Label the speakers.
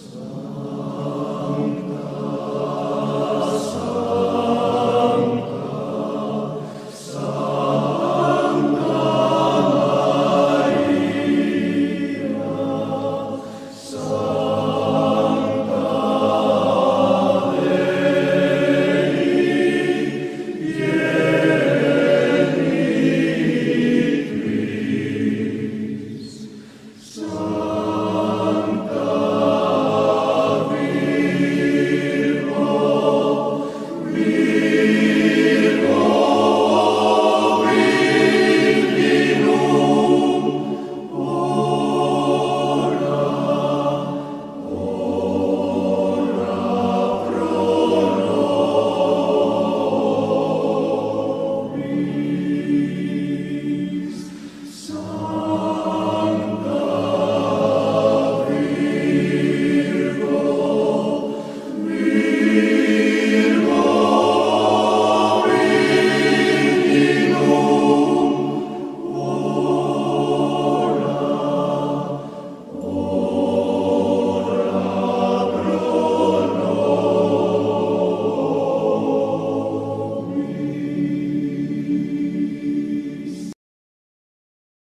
Speaker 1: Sua